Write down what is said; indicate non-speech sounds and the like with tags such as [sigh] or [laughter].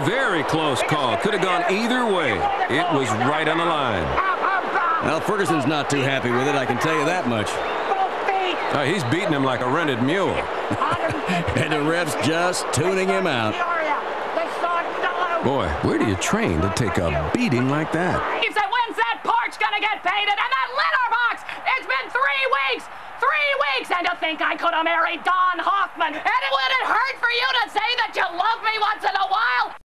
A very close call. Could have gone either way. It was right on the line. Well, Ferguson's not too happy with it, I can tell you that much. Uh, he's beating him like a rented mule. [laughs] and the ref's just tuning him out. Boy, where do you train to take a beating like that? If that wins, that porch gonna get painted, and that litter box! It's been three weeks! Three weeks! And to think I could have married Don Hoffman! And it would it hurt for you to say that you love me once?